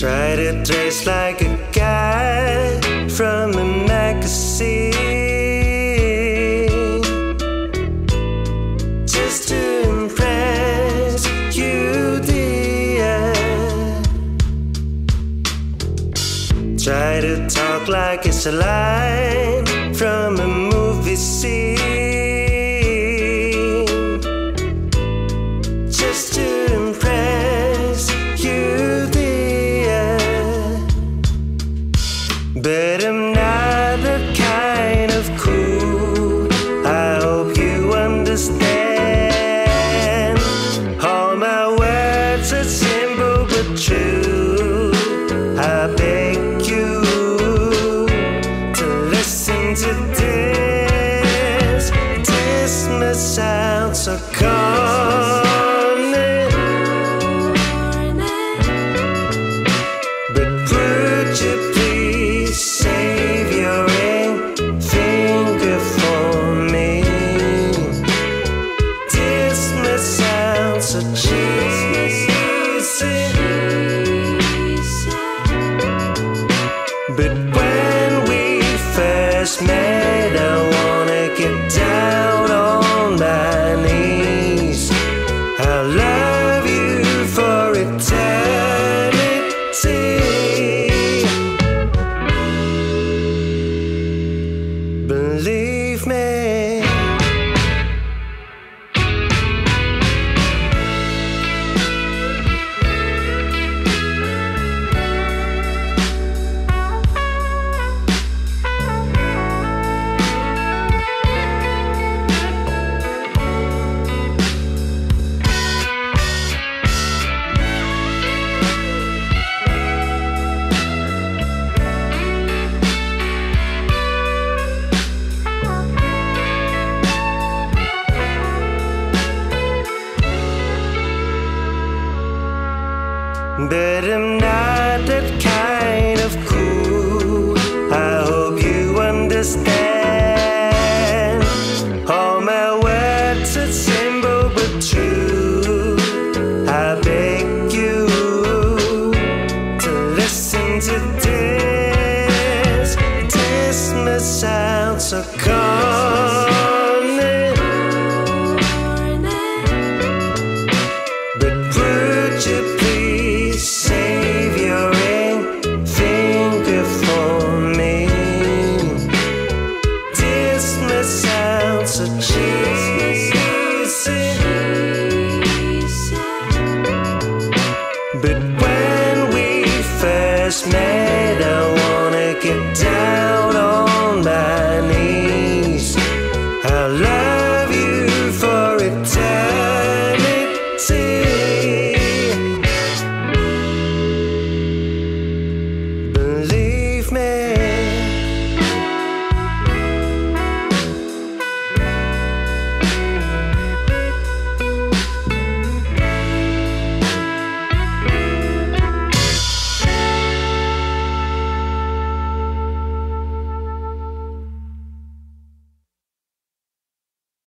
Try to dress like a guy from a magazine just to impress you, dear. Try to talk like it's a line from a movie scene But I'm not that kind of cool. I hope you understand. All my words are simple but true. I beg you to listen to so cheesy. But when we first met, But I'm not that kind of cool. I hope you understand. All my words are simple but true. I beg you to listen to this. This must sound so before me. Dismiss sound so cheesy. But when we first met, I wanna get down.